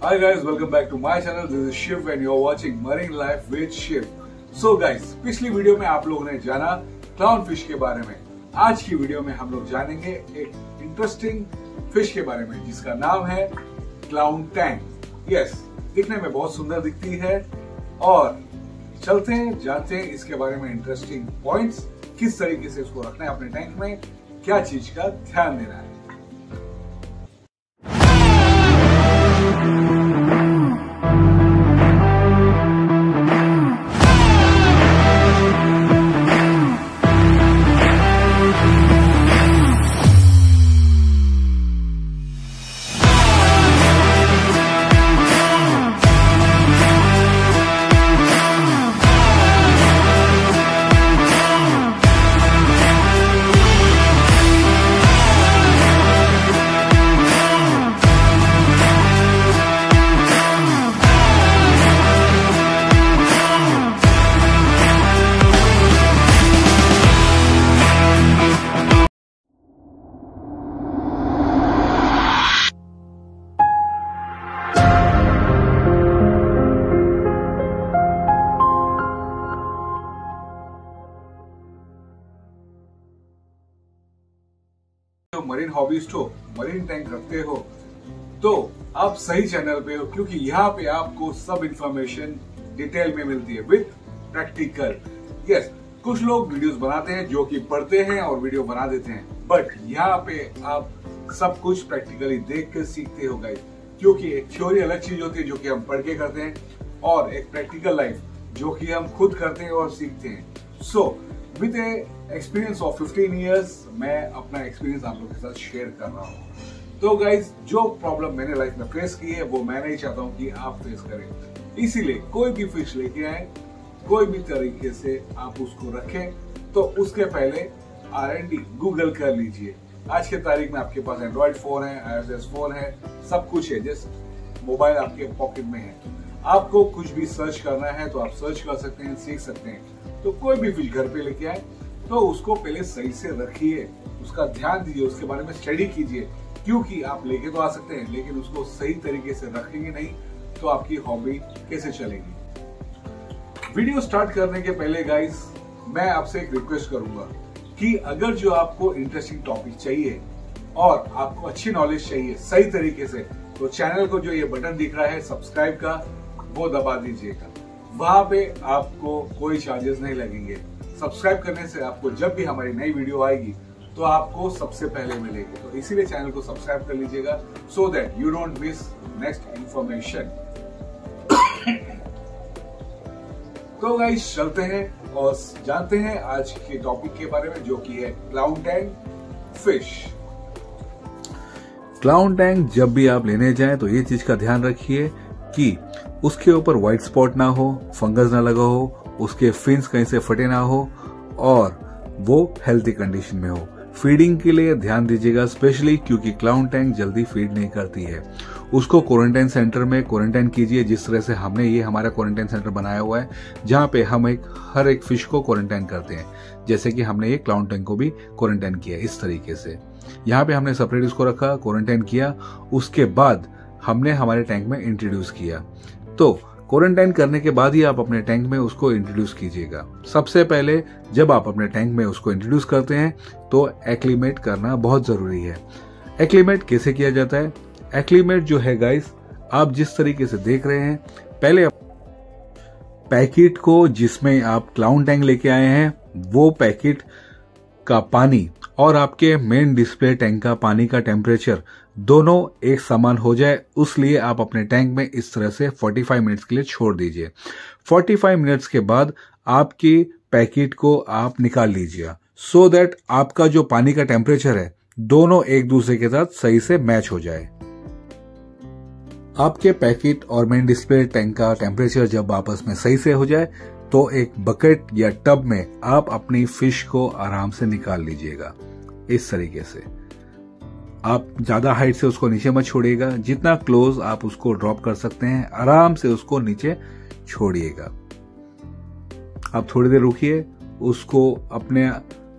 Hi guys, welcome back to my channel. This is Shiv and you're watching Marine Life with Shiv. So guys, पिछली video में आप लोगों ने जाना clown fish के बारे में आज की वीडियो में हम लोग जानेंगे एक इंटरेस्टिंग फ़िश के बारे में जिसका नाम है क्लाउन टैंक यस दिखने में बहुत सुंदर दिखती है और चलते हैं जानते हैं इसके बारे में इंटरेस्टिंग पॉइंट्स किस तरीके से इसको रखना है अपने टैंक में क्या चीज़ का ध्यान देना है हॉबीस्ट हो मरीन टैंक रखते हो तो आप सही चैनल पे हो, क्योंकि यहाँ पे आपको सब इंफॉर्मेशन डिटेल में मिलती है विथ प्रैक्टिकल यस कुछ लोग वीडियोस बनाते हैं जो कि पढ़ते हैं और वीडियो बना देते हैं बट यहाँ पे आप सब कुछ प्रैक्टिकली देख कर सीखते हो गाइस क्योंकि एक थ्योरी अलग चीज़ होती है जो कि हम पढ़ के करते हैं, और एक प्रैक्टिकल लाइफ जो कि हम खुद करते हैं और सीखते हैं. So with a experience of 15 years मैं अपना एक्सपीरियंस आप लोगों के साथ शेयर कर रहा हूँ। तो गाइज़ जो प्रॉब्लम मैंने लाइफ में फेस की है, वो मैं नहीं चाहता हूँ कि आप फेस करें। इसीलिए कोई भी फ़िश लेके आए, कोई भी तरीके से आप उसको रखें तो उसके पहले आर एन डी गूगल कर लीजिए। आज के तारीख में आपके पास एंड्रॉइड फ़ोन है आईएसएस फ़ोन है, सब कुछ है जैसे मोबाइल आपके पॉकेट में है। आपको कुछ भी सर्च करना है तो आप सर्च कर सकते हैं, सीख सकते हैं। तो कोई भी फ़िश घर पे लेके आए तो उसको पहले सही से रखिए, उसका ध्यान दीजिए, उसके बारे में स्टडी कीजिए। क्योंकि आप लेके तो आ सकते हैं, लेकिन उसको सही तरीके से रखेंगे नहीं तो आपकी हॉबी कैसे चलेगी? वीडियो स्टार्ट करने के पहले गाइस मैं आपसे एक रिक्वेस्ट करूँगा कि अगर जो आपको इंटरेस्टिंग टॉपिक चाहिए और आपको अच्छी नॉलेज चाहिए सही तरीके से तो चैनल को जो ये बटन दिख रहा है सब्सक्राइब का वो दबा दीजिएगा। वहाँ पे आपको कोई चार्जेस नहीं लगेंगे। सब्सक्राइब करने से आपको जब भी हमारी नई वीडियो आएगी तो आपको सबसे पहले मिलेगी। तो इसीलिए चैनल को सब्सक्राइब कर लीजिएगा so that you don't miss next information तो गाइस चलते हैं और जानते हैं आज के टॉपिक के बारे में, जो कि है clown tank fish clown tank जब भी आप लेने जाएँ तो ये चीज़ का ध्यान रखिए। कि उसके ऊपर व्हाइट स्पॉट ना हो फंगस ना लगा हो, उसके फिन्स कहीं से फटे ना हो, और वो हेल्थी कंडीशन में हो। फीडिंग के लिए ध्यान दीजिएगा स्पेशली क्योंकि क्लाउन टैंक जल्दी फ़ीड नहीं करती है। उसको क्वारंटाइन सेंटर में क्वारंटाइन कीजिए, जिस तरह से हमने ये हमारा क्वारंटाइन सेंटर बनाया हुआ है, जहाँ पे हम एक, हर एक फ़िश को क्वारंटाइन करते हैं। जैसे कि हमने ये क्लाउन टैंक को भी क्वारंटाइन किया, इस तरीके से। यहाँ पे हमने सेपरेट इसको रखा क्वारंटाइन किया, उसके बाद हमने हमारे टैंक में इंट्रोड्यूस किया। तो क्वारंटाइन करने के बाद ही आप अपने टैंक में उसको इंट्रोड्यूस कीजिएगा। सबसे पहले, जब आप अपने टैंक में उसको इंट्रोड्यूस करते हैं तो एक्लीमेट करना बहुत ज़रूरी है। एक्लीमेट कैसे किया जाता है? एक्लीमेट जो है गाइस आप जिस तरीके से देख रहे हैं, पहले पैकेट को जिसमें आप क्लाउन टैंक लेके आए हैं, वो पैकेट का पानी और आपके मेन डिस्प्ले टैंक का पानी का टेम्परेचर दोनों एक समान हो जाए उसलिए आप अपने टैंक में इस तरह से 45 मिनट्स के लिए छोड़ दीजिए। 45 मिनट्स के बाद आपकी पैकेट को आप निकाल लीजिए। सो दैट आपका जो पानी का टेम्परेचर है, दोनों एक दूसरे के साथ सही से मैच हो जाए। आपके पैकेट और मेन डिस्प्ले टैंक का टेम्परेचर जब आपस में सही से हो जाए तो एक बकेट या टब में आप अपनी फ़िश को आराम से निकाल लीजिएगा। इस तरीके से। आप ज़्यादा हाइट से उसको नीचे मत छोड़िएगा। जितना क्लोज आप उसको ड्रॉप कर सकते हैं, आराम से उसको नीचे छोड़िएगा। आप थोड़ी देर रुकिए, उसको अपने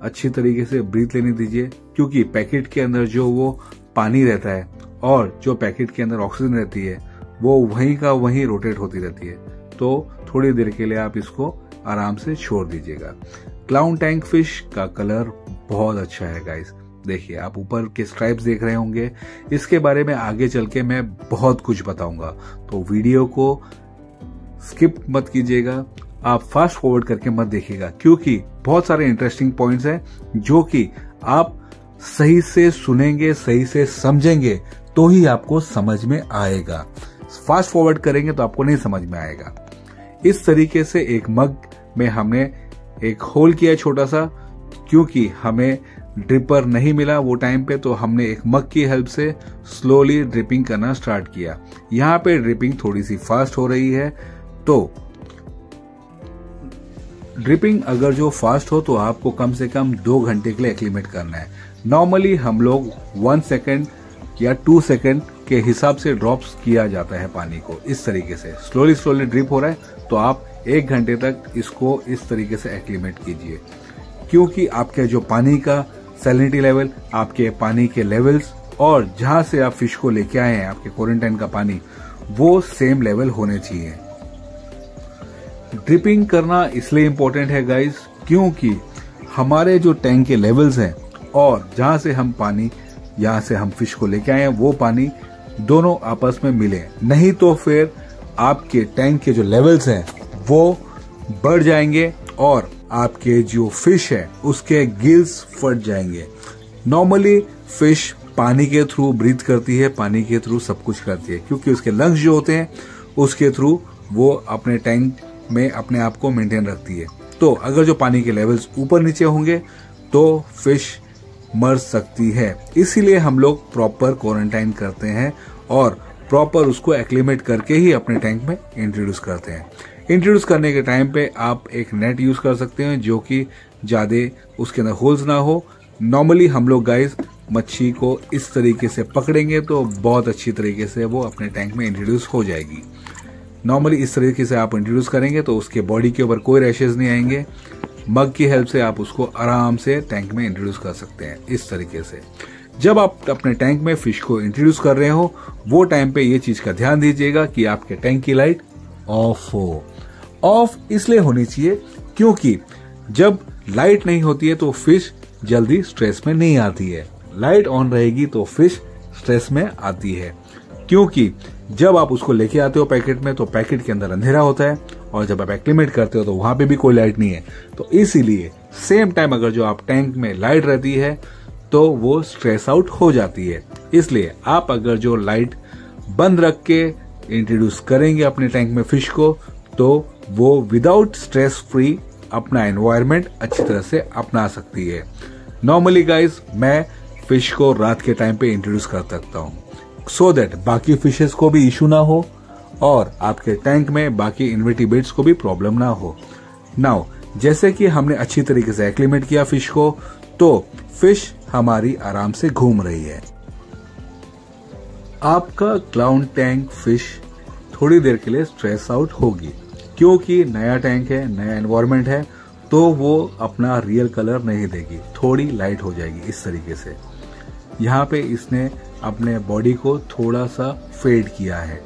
अच्छी तरीके से ब्रीथ लेने दीजिए, क्योंकि पैकेट के अंदर जो वो पानी रहता है और जो पैकेट के अंदर ऑक्सीजन रहती है, वो वहीं का वहीं रोटेट होती रहती है। तो थोड़ी देर के लिए आप इसको आराम से छोड़ दीजिएगा। क्लाउन टैंक फ़िश का कलर बहुत अच्छा है गाइस देखिए, आप ऊपर के स्ट्राइप्स देख रहे होंगे। इसके बारे में आगे चल के मैं बहुत कुछ बताऊँगा। तो वीडियो को स्किप मत कीजिएगा। आप फास्ट फॉरवर्ड करके मत देखिएगा, क्योंकि बहुत सारे इंटरेस्टिंग पॉइंट्स हैं, जो कि आप सही से सुनेंगे, सही से समझेंगे तो ही आपको समझ में आएगा। फास्ट फॉरवर्ड करेंगे तो आपको नहीं समझ में आएगा। इस तरीके से एक मग में हमने एक होल किया छोटा सा, क्योंकि हमें ड्रिपर नहीं मिला वो टाइम पे तो हमने एक मग की हेल्प से स्लोली ड्रिपिंग करना स्टार्ट किया। यहाँ पे ड्रिपिंग थोड़ी सी फास्ट हो रही है तो ड्रिपिंग अगर जो फास्ट हो तो आपको कम से कम दो घंटे के लिए एक्लीमेट करना है। नॉर्मली हम लोग वन सेकेंड या टू सेकेंड के हिसाब से ड्रॉप्स किया जाता है पानी को, इस तरीके से। स्लोली स्लोली ड्रिप हो रहा है तो आप एक घंटे तक इसको इस तरीके से एक्लीमेट कीजिए। क्योंकि आपके जो पानी का सैलिनिटी लेवल आपके पानी के लेवल्स और जहाँ से आप फ़िश को लेके आए हैं, आपके क्वारंटाइन का पानी, वो सेम लेवल होने चाहिए। ड्रिपिंग करना इसलिए इम्पोर्टेंट है गाइस क्योंकि हमारे जो टैंक के लेवल्स हैं, और जहाँ से हम पानी, यहाँ से हम फ़िश को लेके आए हैं, वो पानी दोनों आपस में मिले। नहीं तो फिर आपके टैंक के जो लेवल्स हैं, वो बढ़ जाएँगे, और आपके जो फ़िश है, उसके गिल्स फट जाएँगे। नॉर्मली फ़िश पानी के थ्रू ब्रीथ करती है, पानी के थ्रू सब कुछ करती है, क्योंकि उसके लंग्स जो होते हैं, उसके थ्रू वो अपने टैंक में अपने आप को मेंटेन रखती है। तो अगर जो पानी के लेवल्स ऊपर नीचे होंगे तो फ़िश मर सकती है। इसीलिए हम लोग प्रॉपर क्वारंटाइन करते हैं और प्रॉपर उसको एक्लीमेट करके ही अपने टैंक में इंट्रोड्यूस करते हैं। इंट्रोड्यूस करने के टाइम पे आप एक नेट यूज़ कर सकते हैं जो कि ज़्यादा उसके अंदर होल्स ना हो। नॉर्मली हम लोग गाइस मच्छी को इस तरीके से पकड़ेंगे तो बहुत अच्छी तरीके से वो अपने टैंक में इंट्रोड्यूस हो जाएगी। नॉर्मली इस तरीके से आप इंट्रोड्यूस करेंगे तो उसके बॉडी के ऊपर कोई रैशेज नहीं आएँगे। मग की हेल्प से आप उसको आराम से टैंक में इंट्रोड्यूस कर सकते हैं इस तरीके से। जब आप अपने टैंक में फ़िश को इंट्रोड्यूस कर रहे हो, वो टाइम पे ये चीज़ का ध्यान दीजिएगा कि आपके टैंक की लाइट ऑफ़ हो। ऑफ़ इसलिए होनी चाहिए क्योंकि जब लाइट नहीं होती है तो फ़िश जल्दी स्ट्रेस में नहीं आती है। लाइट ऑन रहेगी तो फ़िश स्ट्रेस में आती है। क्योंकि जब आप उसको लेके आते हो पैकेट में तो पैकेट के अंदर अंधेरा होता है और जब आप एक्लीमेट करते हो तो वहाँ पे भी कोई लाइट नहीं है। तो इसीलिए सेम टाइम अगर जो आप टैंक में लाइट रहती है तो वो स्ट्रेस आउट हो जाती है। इसलिए आप अगर जो लाइट बंद रख के इंट्रोड्यूस करेंगे अपने टैंक में फ़िश को तो वो विदाउट स्ट्रेस फ्री अपना एनवायरमेंट अच्छी तरह से अपना सकती है। नॉर्मली गाइज़ मैं फ़िश को रात के टाइम पे इंट्रोड्यूस कर सकता हूँ। सो दैट बाकी फिशेस को भी इशू ना हो और आपके टैंक में बाकी इन्वेटिबेट्स को भी प्रॉब्लम ना हो। नाउ जैसे कि हमने अच्छी तरीके से एक्लीमेट किया फ़िश को तो फ़िश हमारी आराम से घूम रही है। आपका क्लाउन टैंक फ़िश थोड़ी देर के लिए स्ट्रेस आउट होगी। क्योंकि नया टैंक है, नया एनवायरमेंट है तो वो अपना रियल कलर नहीं देगी। थोड़ी लाइट हो जाएगी इस तरीके से। यहाँ पे इसने अपने बॉडी को थोड़ा सा फेड किया है।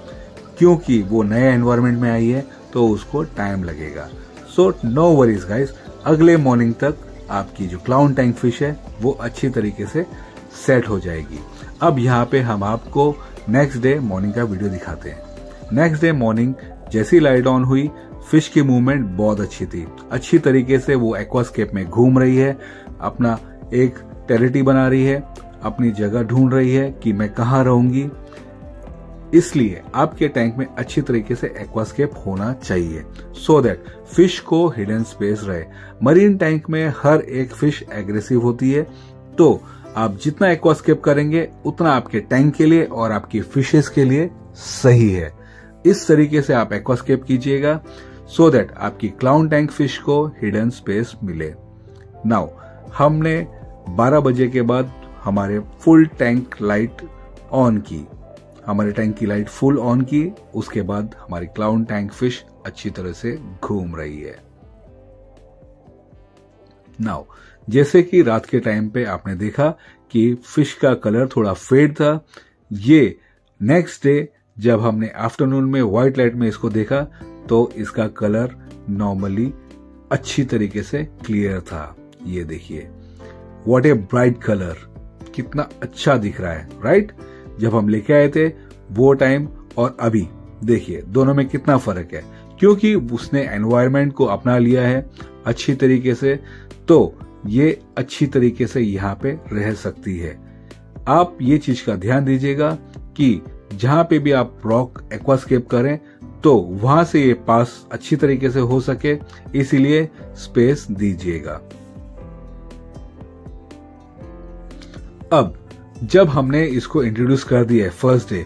क्योंकि वो नया एनवायरमेंट में आई है तो उसको टाइम लगेगा। सो नो वरीज गाइस अगले मॉर्निंग तक आपकी जो क्लाउन टैंक फ़िश है, वो अच्छी तरीके से सेट हो जाएगी। अब यहाँ पे हम आपको नेक्स्ट डे मॉर्निंग का वीडियो दिखाते हैं। नेक्स्ट डे मॉर्निंग जैसी लाइट ऑन हुई फ़िश की मूवमेंट बहुत अच्छी थी। अच्छी तरीके से वो एक्वास्केप में घूम रही है, अपना एक टेरिटी बना रही है, अपनी जगह ढूंढ रही है कि मैं कहाँ रहूँगी। इसलिए आपके टैंक में अच्छी तरीके से एक्वास्केप होना चाहिए। सो दैट फ़िश को हिडन स्पेस रहे। मरीन टैंक में हर एक फ़िश एग्रेसिव होती है। तो आप जितना एक्वास्केप करेंगे, उतना आपके टैंक के लिए और आपकी फिशेस के लिए सही है। इस तरीके से आप एक्वास्केप कीजिएगा सो दैट आपकी क्लाउन टैंक फ़िश को हिडन स्पेस मिले। नाउ हमने 12 बजे के बाद हमारे फुल टैंक लाइट ऑन की। हमारे टैंक की लाइट फुल ऑन की, उसके बाद हमारी क्लाउन टैंक फ़िश अच्छी तरह से घूम रही है। नाउ जैसे कि रात के टाइम पे आपने देखा कि फ़िश का कलर थोड़ा फेड था, ये नेक्स्ट डे जब हमने आफ्टरनून में व्हाइट लाइट में इसको देखा तो इसका कलर नॉर्मली अच्छी तरीके से क्लियर था। ये देखिए वॉट ए ब्राइट कलर कितना अच्छा दिख रहा है राइट जब हम लेके आए थे वो टाइम और अभी, देखिए, दोनों में कितना फ़र्क है, क्योंकि उसने एनवायरमेंट को अपना लिया है अच्छी तरीके से तो ये अच्छी तरीके से यहाँ पे रह सकती है। आप ये चीज़ का ध्यान दीजिएगा कि जहाँ पे भी आप रॉक एक्वास्केप करें तो वहाँ से ये पास अच्छी तरीके से हो सके, इसीलिए स्पेस दीजिएगा। अब, जब हमने इसको इंट्रोड्यूस कर दिया है फ़र्स्ट डे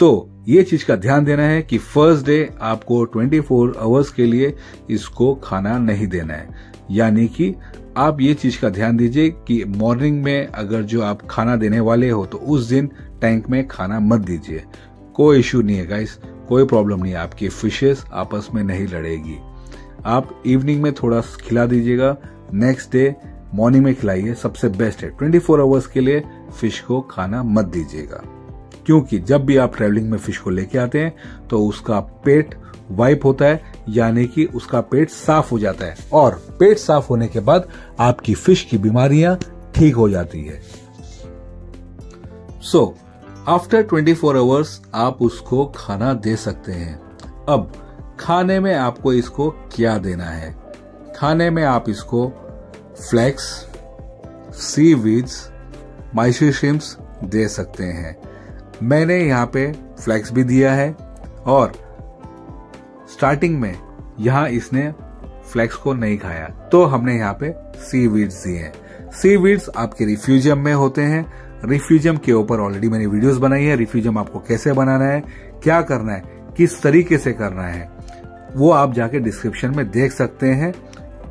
तो ये चीज़ का ध्यान देना है कि फ़र्स्ट डे आपको 24 फोर आवर्स के लिए इसको खाना नहीं देना है। यानी कि आप ये चीज़ का ध्यान दीजिए कि मॉर्निंग में अगर जो आप खाना देने वाले हो तो उस दिन टैंक में खाना मत दीजिए। कोई इश्यू नहीं है गाइस कोई प्रॉब्लम नहीं है। आपकी फिशेस आपस में नहीं लड़ेगी। आप इवनिंग में थोड़ा खिला दीजिएगा। नेक्स्ट डे मॉर्निंग में खिलाइए। सबसे बेस्ट है। 24 फोर आवर्स के लिए फ़िश को खाना मत दीजिएगा। क्योंकि जब भी आप ट्रेवलिंग में फ़िश को लेके आते हैं तो उसका पेट वाइप होता है, यानी कि उसका पेट साफ़ हो जाता है। और पेट साफ़ होने के बाद आपकी फ़िश की बीमारियाँ ठीक हो जाती है। सो आफ्टर 24 फोर आवर्स आप उसको खाना दे सकते हैं। अब, खाने में आपको इसको क्या देना है? खाने में आप इसको फ्लैक्स सी वीड्स माइसिम्स दे सकते हैं। मैंने यहाँ पे फ्लैक्स भी दिया है, और स्टार्टिंग में यहाँ इसने फ्लैक्स को नहीं खाया तो हमने यहाँ पे सी वीड्स दिए हैं। सी वीड्स आपके रिफ्यूजियम में होते हैं। रिफ्यूजियम के ऊपर ऑलरेडी मैंने वीडियोस बनाई है। रिफ्यूजियम आपको कैसे बनाना है, क्या करना है, किस तरीके से करना है, वो आप जाके डिस्क्रिप्शन में देख सकते हैं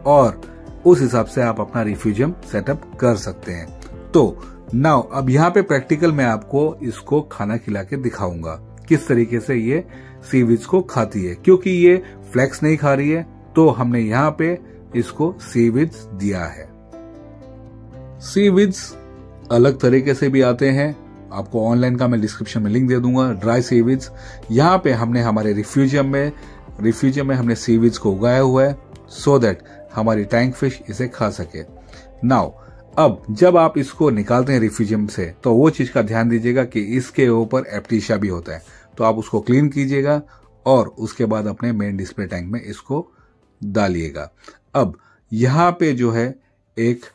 और उस हिसाब से आप अपना रिफ्यूजियम सेटअप कर सकते हैं। तो नाउ अब यहाँ पे प्रैक्टिकल में आपको इसको खाना खिला के दिखाऊँगा। किस तरीके से ये सीविज को खाती है। क्योंकि ये फ्लेक्स नहीं खा रही है तो हमने यहाँ पे इसको सीविज दिया है। सीविज अलग तरीके से भी आते हैं। आपको ऑनलाइन का मैं डिस्क्रिप्शन में लिंक दे दूँगा। ड्राई सीविज यहाँ पे हमने हमारे रिफ्यूजियम में रिफ्यूजियम में हमने सीविज को उगाया हुआ है सो so दैट हमारी टैंक फ़िश इसे खा सके। नाउ अब जब आप इसको निकालते हैं रिफ्यूजियम से तो वो चीज़ का ध्यान दीजिएगा कि इसके ऊपर एप्टीशा भी होता है। तो आप उसको क्लीन कीजिएगा और उसके बाद अपने मेन डिस्प्ले टैंक में इसको डालिएगा। अब यहाँ पे जो है एक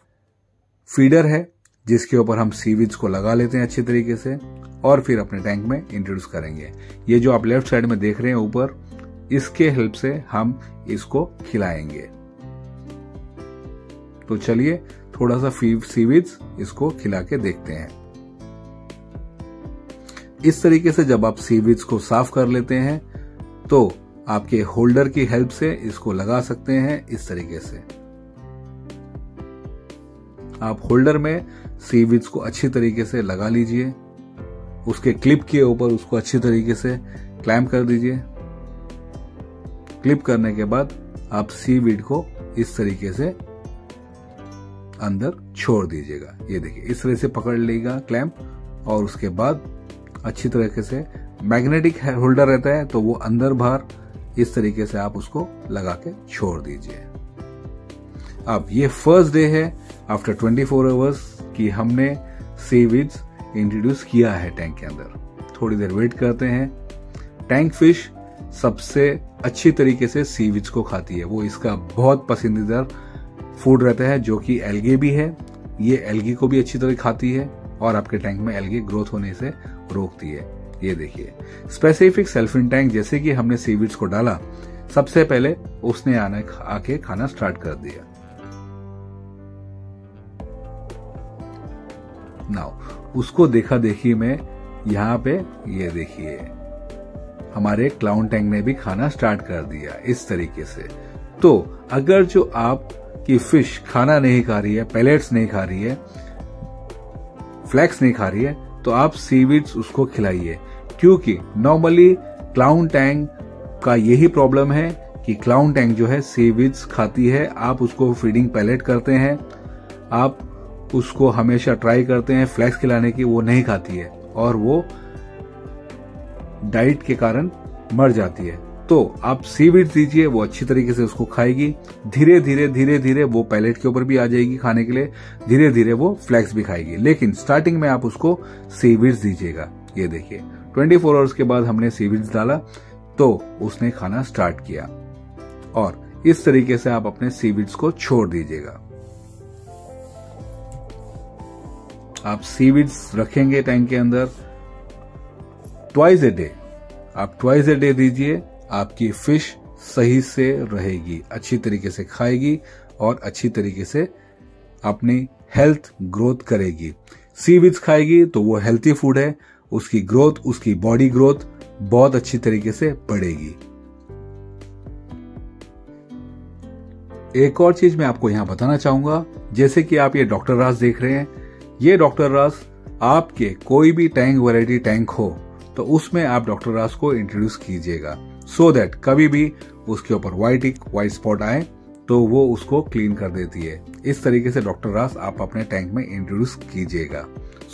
फीडर है, जिसके ऊपर हम सीविज को लगा लेते हैं अच्छी तरीके से और फिर अपने टैंक में इंट्रोड्यूस करेंगे। ये जो आप लेफ़्ट साइड में देख रहे हैं ऊपर, इसके हेल्प से हम इसको खिलाएँगे। तो चलिए, थोड़ा सा सीविज इसको खिला के देखते हैं। इस तरीके से जब आप सीविज को साफ़ कर लेते हैं तो आपके होल्डर की हेल्प से इसको लगा सकते हैं इस तरीके से। आप होल्डर में सीविज को अच्छी तरीके से लगा लीजिए। उसके क्लिप के ऊपर उसको अच्छी तरीके से क्लैम्प कर दीजिए। क्लिप करने के बाद आप सीविड को इस तरीके से अंदर छोड़ दीजिएगा। ये देखिए, इस तरह से पकड़ लेगा क्लैम्प और उसके बाद अच्छी तरीके से मैग्नेटिक होल्डर रहता है तो वो अंदर बाहर इस तरीके से आप उसको लगा के छोड़ दीजिए। अब ये फ़र्स्ट डे है आफ्टर 24 फोर आवर्स कि हमने सीविज इंट्रोड्यूस किया है टैंक के अंदर। थोड़ी देर वेट करते हैं। टैंक फ़िश सबसे अच्छी तरीके से सीविज को खाती है। वो इसका बहुत पसंदीदा फ़ूड रहता है, जो कि एलगे भी है। ये एलगी को भी अच्छी तरह खाती है। और आपके टैंक में एलगी ग्रोथ होने से रोकती है। ये देखिए। स्पेसिफिक सेल्फिन टैंक जैसे कि हमने सीविड्स को डाला, सबसे पहले उसने आने आके खाना स्टार्ट कर दिया। नाउ उसको देखा देखी में यहाँ पे ये देखिए। हमारे क्लाउन टैंक ने भी खाना स्टार्ट कर दिया इस तरीके से। तो अगर जो आप की फ़िश खाना नहीं खा रही है पैलेट्स नहीं खा रही है फ्लैक्स नहीं खा रही है तो आप सीविड्स उसको खिलाइए। क्योंकि नॉर्मली क्लाउन टैंक का यही प्रॉब्लम है कि क्लाउन टैंक जो है सीविड्स खाती है, आप उसको फीडिंग पैलेट करते हैं, आप उसको हमेशा ट्राई करते हैं फ्लैक्स खिलाने की वो नहीं खाती है, और वो डाइट के कारण मर जाती है। तो आप सीविड दीजिए, वो अच्छी तरीके से उसको खाएगी। धीरे धीरे धीरे धीरे वो पैलेट के ऊपर भी आ जाएगी खाने के लिए। धीरे धीरे वो फ्लैक्स भी खाएगी। लेकिन स्टार्टिंग में आप उसको सीविड्स दीजिएगा। ये देखिए 24 फोर आवर्स के बाद हमने सीविड्स डाला तो उसने खाना स्टार्ट किया। और इस तरीके से आप अपने सीविड्स को छोड़ दीजिएगा। आप सीविड्स रखेंगे टैंक के अंदर ट्वाइस ए डे आप ट्वाइस ए डे दीजिए। आपकी फ़िश सही से रहेगी, अच्छी तरीके से खाएगी और अच्छी तरीके से अपनी हेल्थ ग्रोथ करेगी। सीविड्स खाएगी तो वो हेल्थी फ़ूड है, उसकी ग्रोथ उसकी बॉडी ग्रोथ बहुत अच्छी तरीके से बढ़ेगी। एक और चीज़ मैं आपको यहाँ बताना चाहूँगा, जैसे कि आप ये डॉक्टर रास देख रहे हैं, ये डॉक्टर रास आपके कोई भी टैंक वैरायटी टैंक हो तो उसमें आप डॉक्टर रास को इंट्रोड्यूस कीजिएगा। सो so दैट कभी भी उसके ऊपर व्हाइट व्हाइट स्पॉट आए तो वो उसको क्लीन कर देती है। इस तरीके से डॉक्टर रास आप अपने टैंक में इंट्रोड्यूस कीजिएगा।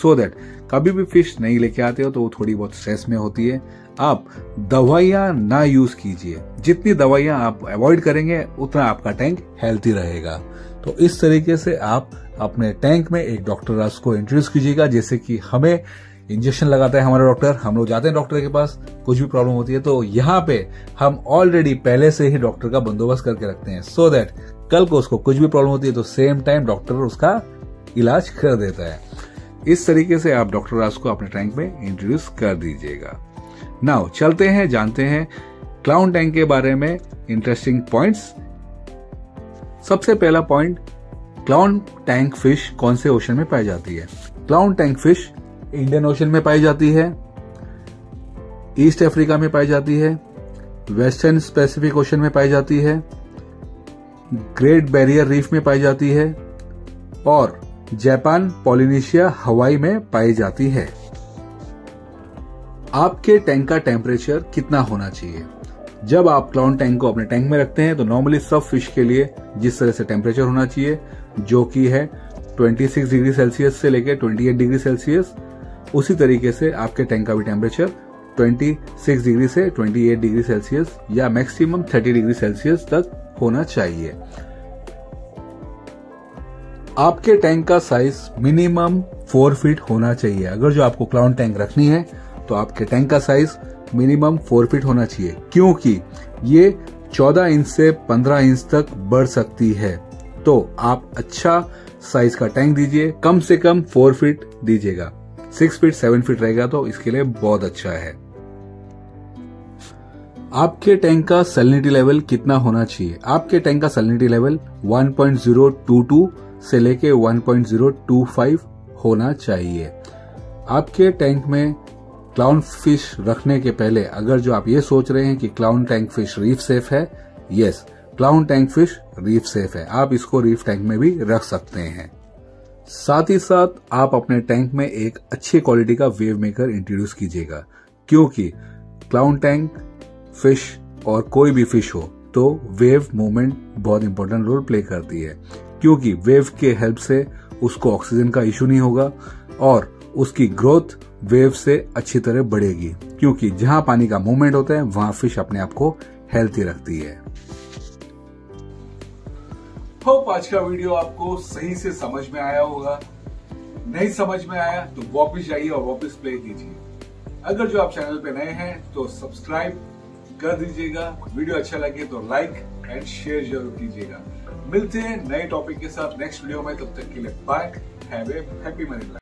सो so दैट कभी भी फ़िश नहीं लेके आते हो तो वो थोड़ी बहुत स्ट्रेस में होती है। आप दवाइयाँ ना यूज़ कीजिए। जितनी दवाइयाँ आप अवॉइड करेंगे, उतना आपका टैंक हेल्थी रहेगा। तो इस तरीके से आप अपने टैंक में एक डॉक्टर रास को इंट्रोड्यूस कीजिएगा, जैसे कि हमें इंजेक्शन लगाता है हमारा डॉक्टर, हम लोग जाते हैं डॉक्टर के पास, कुछ भी प्रॉब्लम होती है तो यहाँ पे हम ऑलरेडी पहले से ही डॉक्टर का बंदोबस्त करके रखते हैं। सो so दैट कल को उसको कुछ भी प्रॉब्लम होती है तो सेम टाइम डॉक्टर उसका इलाज कर देता है। इस तरीके से आप डॉक्टर राज को अपने टैंक में इंट्रोड्यूस कर दीजिएगा। नाउ चलते हैं, जानते हैं क्लाउन टैंक के बारे में इंटरेस्टिंग पॉइंट्स सबसे पहला पॉइंट क्लाउन टैंक फ़िश कौन से ओशन में पाई जाती है? Clown tank fish Indian ocean में पाई जाती है, ईस्ट अफ्रीका में पाई जाती है, वेस्टर्न स्पेसिफिक ओशन में पाई जाती है, ग्रेट बैरियर रीफ में पाई जाती है और जापान, पोलिनेशिया, हवाई में पाई जाती है। आपके टैंक का टेम्परेचर कितना होना चाहिए? जब आप क्लाउन टैंक को अपने टैंक में रखते हैं तो नॉर्मली सब फ़िश के लिए जिस तरह से टेम्परेचर होना चाहिए, जो कि है 26 डिग्री सेल्सियस से लेकर 28 डिग्री सेल्सियस उसी तरीके से आपके टैंक का भी टेम्परेचर 26 डिग्री से 28 डिग्री सेल्सियस या मैक्सिमम 30 डिग्री सेल्सियस तक होना चाहिए। आपके टैंक का साइज़ मिनिमम फोर फीट होना चाहिए। अगर जो आपको क्लाउन टैंक रखनी है तो आपके टैंक का साइज़ मिनिमम फोर फीट होना चाहिए। क्योंकि ये 14 इंच से 15 इंच तक बढ़ सकती है। तो आप अच्छा साइज़ का टैंक दीजिए, कम से कम फोर फीट दीजिएगा। सिक्स फीट, सेवन फीट रहेगा तो इसके लिए बहुत अच्छा है। आपके टैंक का सैलिनिटी लेवल कितना होना चाहिए? आपके टैंक का सैलिनिटी लेवल 1.022 से लेके 1.025 होना चाहिए। आपके टैंक में क्लाउन फ़िश रखने के पहले, अगर जो आप ये सोच रहे हैं कि clown tank fish reef safe है yes clown tank fish reef safe है। आप इसको रीफ टैंक में भी रख सकते हैं। साथ ही साथ आप अपने टैंक में एक अच्छी क्वालिटी का वेव मेकर इंट्रोड्यूस कीजिएगा। क्योंकि क्लाउन टैंक फ़िश और कोई भी फ़िश हो तो वेव मूवमेंट बहुत इंपॉर्टेंट रोल प्ले करती है। क्योंकि वेव के हेल्प से उसको ऑक्सीजन का इश्यू नहीं होगा और उसकी ग्रोथ वेव से अच्छी तरह बढ़ेगी। क्योंकि जहाँ पानी का मूवमेंट होता है, वहाँ फ़िश अपने आप को हेल्थी रखती है। होप आज का वीडियो आपको सही से समझ में आया होगा। नहीं समझ में आया तो वापस जाइए और वापस प्ले कीजिए। अगर जो आप चैनल पे नए हैं तो सब्सक्राइब कर दीजिएगा। वीडियो अच्छा लगे तो लाइक एंड शेयर ज़रूर कीजिएगा। मिलते हैं नए टॉपिक के साथ नेक्स्ट वीडियो में, तब तक के लिए bye have a happy money